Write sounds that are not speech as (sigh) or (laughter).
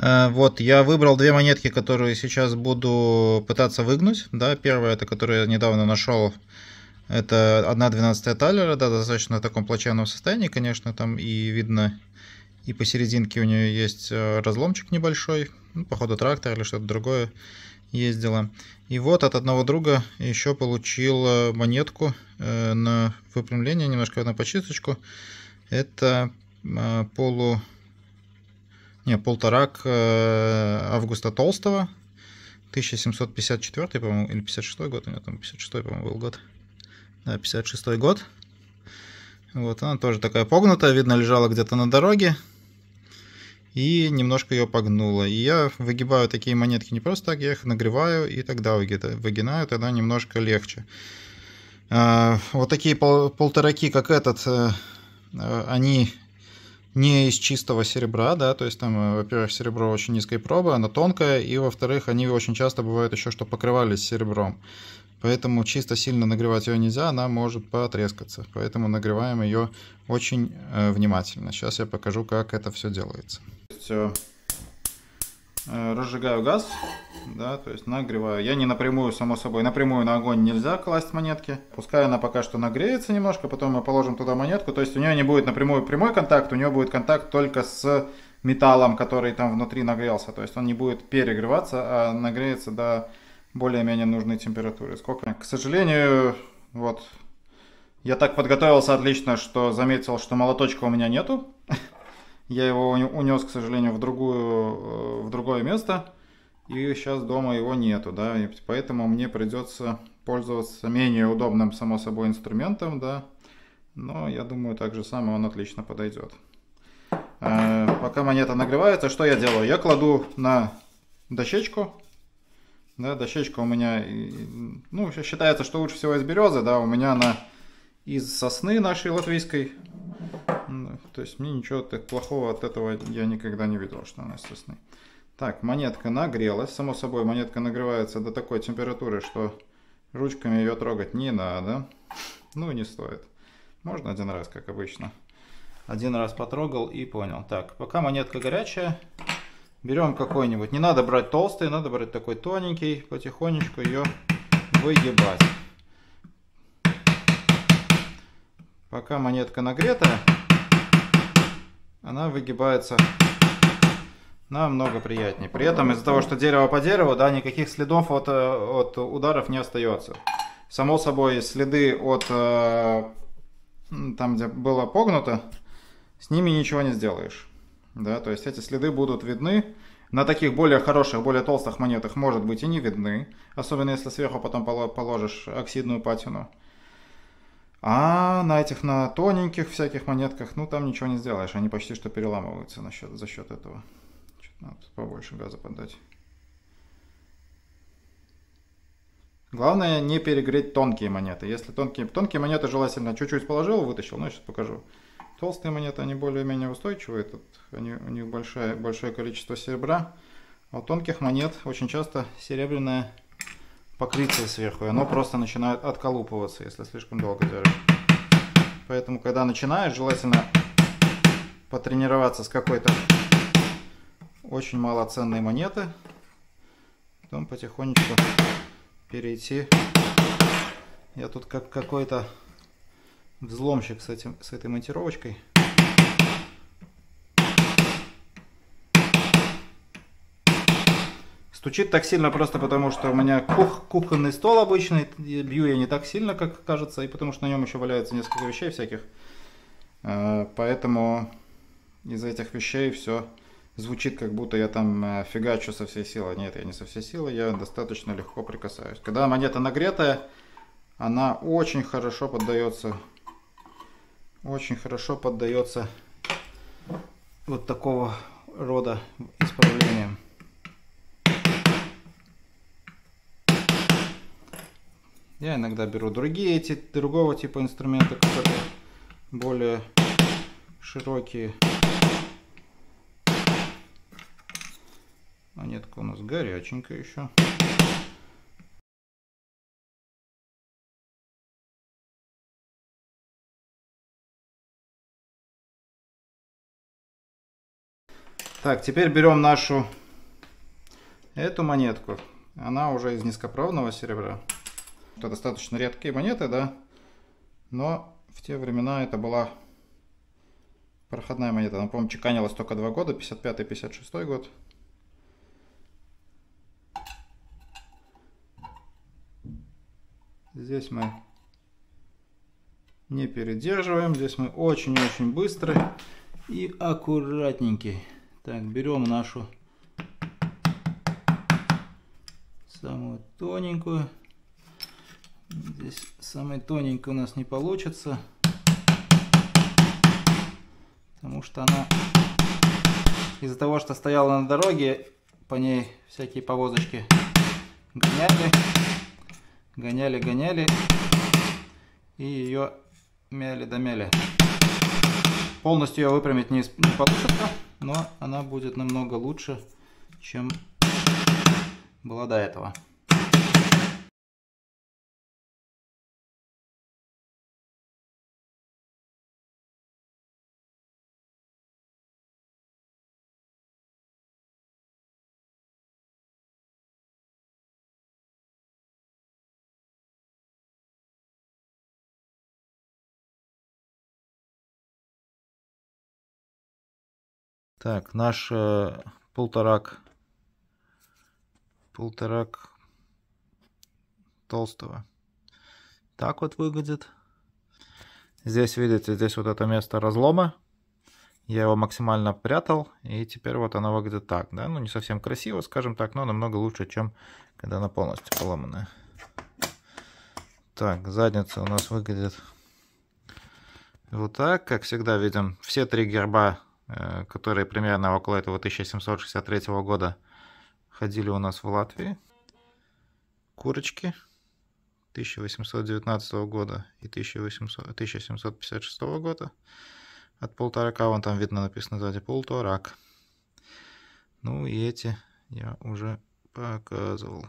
Э, вот, я выбрал две монетки, которые сейчас буду пытаться выгнуть. Да, первая, это которую я недавно нашел, это 1,12 талера, да, достаточно в таком плачевном состоянии, конечно, там и видно, и посерединке у нее есть э, разломчик небольшой, ну, походу трактор или что-то другое ездила. И вот от одного друга еще получил э, монетку на выпрямление, немножко на почисточку. Это полу не, полторак э, Августа Толстого, 1754, по-моему, или 56 год, у него там 56, по-моему, был год. Да, 56 год. Вот, она тоже такая погнутая, видно, лежала где-то на дороге. И немножко ее погнула. И я выгибаю такие монетки не просто так, я их нагреваю и тогда выгинаю, тогда немножко легче. А, вот такие пол полтораки, как этот, э, э, они не из чистого серебра, да, то есть там, э, во-первых, серебро очень низкой пробы, оно тонкое, и, во-вторых, они очень часто бывают еще, что покрывались серебром. Поэтому чисто сильно нагревать ее нельзя, она может потрескаться. Поэтому нагреваем ее очень э, внимательно. Сейчас я покажу, как это все делается. Все разжигаю газ, да, то есть нагреваю. Я не напрямую, само собой, напрямую на огонь нельзя класть монетки. Пускай она пока что нагреется немножко, потом мы положим туда монетку. То есть у нее не будет напрямую прямой контакт, у нее будет контакт только с металлом, который там внутри нагрелся. То есть он не будет перегреваться, а нагреется до более-менее нужной температуры. Сколько? К сожалению, вот, я так подготовился отлично, что заметил, что молоточка у меня нету. (laughs) Я его унес, к сожалению, в, другую, э, в другое место. И сейчас дома его нету, да, и поэтому мне придется пользоваться менее удобным, само собой, инструментом, да. Но я думаю, так же самое он отлично подойдет. Э, пока монета нагревается, что я делаю? Я кладу на дощечку. Да, дощечка у меня, ну, считается, что лучше всего из березы, да, у меня она из сосны нашей латвийской. То есть мне ничего так плохого от этого я никогда не видел, что она сосны. Так, монетка нагрелась. Само собой, монетка нагревается до такой температуры, что ручками ее трогать не надо. Ну, не стоит. Можно один раз, как обычно. Один раз потрогал и понял. Так, пока монетка горячая, берем какой-нибудь. Не надо брать толстый, надо брать такой тоненький. Потихонечку ее выгибать. Пока монетка нагретая, она выгибается намного приятнее. При этом из-за того, что дерево по дереву, да, никаких следов от, э, от ударов не остается. Само собой, следы от э, там, где было погнуто, с ними ничего не сделаешь. Да, то есть эти следы будут видны. На таких более хороших, более толстых монетах, может быть, и не видны. Особенно если сверху потом положишь оксидную патину. А на этих, на тоненьких всяких монетках, ну там ничего не сделаешь. Они почти что переламываются насчет, за счет этого. Надо побольше газа подать. Главное не перегреть тонкие монеты. Если тонкие, тонкие монеты желательно чуть-чуть положил, вытащил. Ну, я сейчас покажу. Толстые монеты, они более-менее устойчивые. Тут они, у них большое, большое количество серебра. А у тонких монет очень часто серебряная покрытие сверху, и оно просто начинает отколупываться, если слишком долго держишь. Поэтому, когда начинаешь, желательно потренироваться с какой-то очень малоценной монеты, потом потихонечку перейти. Я тут как какой-то взломщик с, этим, с этой монтировочкой. Стучит так сильно просто потому, что у меня кух, кухонный стол обычный, бью я не так сильно, как кажется, и потому что на нем еще валяется несколько вещей всяких. А, поэтому из этих вещей все звучит, как будто я там э, фигачу со всей силы. Нет, я не со всей силы, я достаточно легко прикасаюсь. Когда монета нагретая, она очень хорошо поддается, очень хорошо поддается вот такого рода исправлениям. Я иногда беру другие эти, другого типа инструменты, которые более широкие. Монетка у нас горяченькая еще. Так, теперь берем нашу эту монетку. Она уже из низкопробного серебра. Это достаточно редкие монеты, да. Но в те времена это была проходная монета. Она, по-моему, чеканилась только два года, 55-56 год. Здесь мы не передерживаем. Здесь мы очень-очень быстрый и аккуратненький. Так, берем нашу самую тоненькую. Здесь самой тоненькой у нас не получится. Потому что она из-за того, что стояла на дороге, по ней всякие повозочки гоняли, гоняли, гоняли, и ее мяли да мяли. Полностью ее выпрямить не, не получится но она будет намного лучше, чем была до этого. Так, наш э, полторак, полторак толстого. Так вот выглядит. Здесь, видите, здесь вот это место разлома. Я его максимально прятал, и теперь вот она выглядит так, да, ну не совсем красиво, скажем так, но намного лучше, чем когда она полностью поломанная. Так, задница у нас выглядит вот так, как всегда видим, все три герба которые примерно около этого 1763 года ходили у нас в Латвии. Курочки 1819 года и 1800, 1756 года. От полторака, вон там видно написано сзади полторак. Ну и эти я уже показывал.